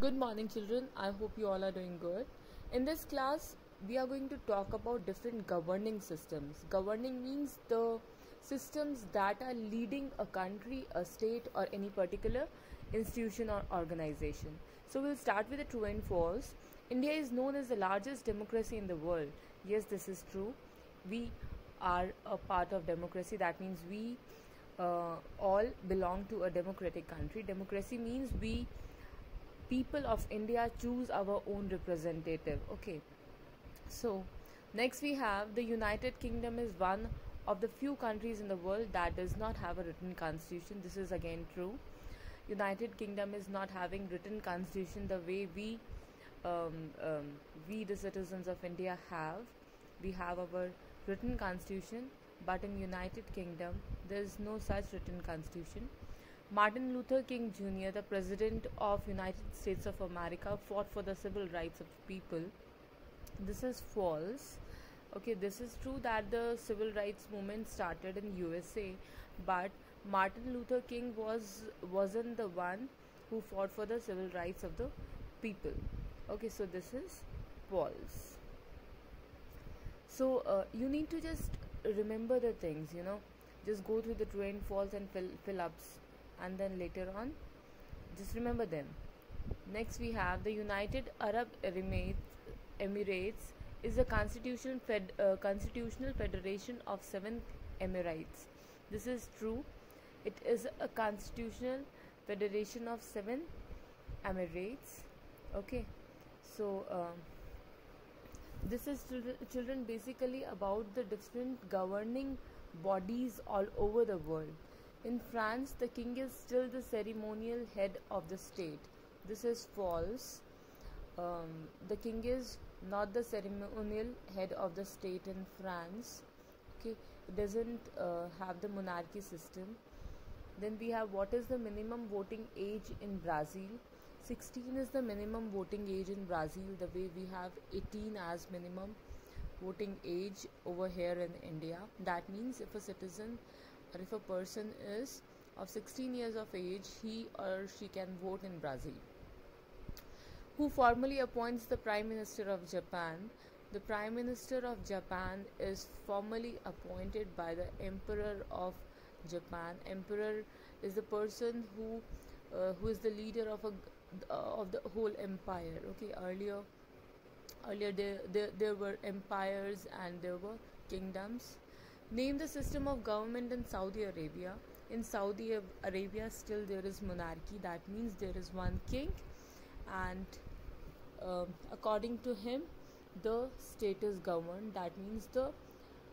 Good morning, children. I hope you all are doing good. In this class, we are going to talk about different governing systems. Governing means the systems that are leading a country, a state, or any particular institution or organization. So, we'll start with the true and false. India is known as the largest democracy in the world. Yes, this is true. We are a part of democracy. That means we uh, all belong to a democratic country. Democracy means we people of India choose our own representative. Okay, so next we have the United Kingdom is one of the few countries in the world that does not have a written constitution. This is again true. United Kingdom is not having written constitution the way we um, um, we the citizens of India have. We have our written constitution, but in United Kingdom there is no such written constitution Martin Luther King Jr., the President of United States of America, fought for the civil rights of people. This is false. Okay, this is true that the civil rights movement started in USA, but Martin Luther King was wasn't the one who fought for the civil rights of the people. Okay, so this is false. So uh, you need to just remember the things, you know, just go through the true and false and fill fill ups and then later on just remember them. Next we have the united arab emirates, emirates is a constitutional fed, uh, constitutional federation of seven emirates. This is true. It is a constitutional federation of seven emirates. Okay. So um, this is children basically about the different governing bodies all over the world in France, the king is still the ceremonial head of the state. This is false. Um, the king is not the ceremonial head of the state in France. Okay, it doesn't uh, have the monarchy system. Then we have what is the minimum voting age in Brazil? 16 is the minimum voting age in Brazil, the way we have 18 as minimum voting age over here in India. That means if a citizen or if a person is of 16 years of age, he or she can vote in Brazil. Who formally appoints the Prime Minister of Japan? The Prime Minister of Japan is formally appointed by the Emperor of Japan. Emperor is the person who uh, who is the leader of a uh, of the whole empire. Okay, earlier earlier there, there there were empires and there were kingdoms Name the system of government in Saudi Arabia. In Saudi Arabia, still there is monarchy. That means there is one king, and uh, according to him, the state is governed. That means the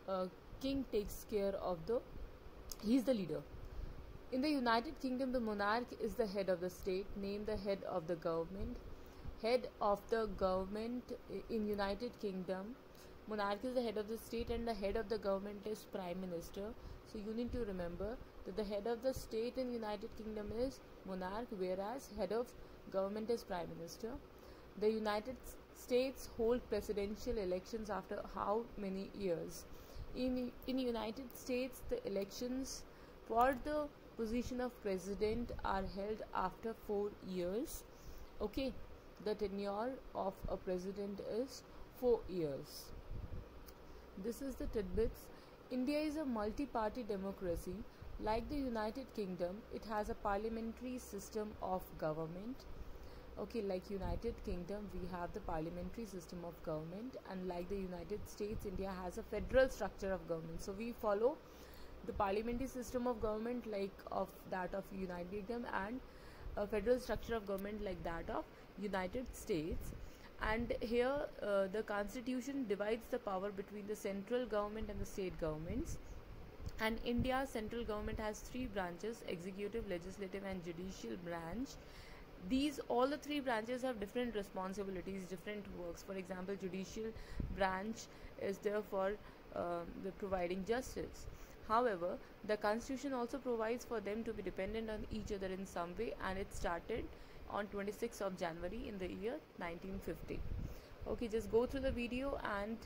uh, king takes care of the. He is the leader. In the United Kingdom, the monarch is the head of the state. Name the head of the government. Head of the government in United Kingdom monarch is the head of the state and the head of the government is prime minister. So you need to remember that the head of the state in united kingdom is monarch whereas head of government is prime minister. The united states hold presidential elections after how many years? In in united states the elections for the position of president are held after 4 years. Okay the tenure of a president is 4 years this is the tidbits. India is a multi-party democracy. Like the United Kingdom, it has a parliamentary system of government. Okay, like United Kingdom, we have the parliamentary system of government, and like the United States, India has a federal structure of government. So we follow the parliamentary system of government like of that of United Kingdom and a federal structure of government like that of United States and here uh, the constitution divides the power between the central government and the state governments. And india's central government has three branches executive legislative and judicial branch. These all the three branches have different responsibilities different works. For example judicial branch is there for uh, the providing justice. However the constitution also provides for them to be dependent on each other in some way. And it started on 26th of January in the year 1950 okay just go through the video and